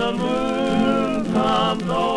the moon comes over.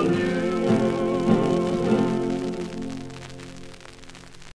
Hallelujah.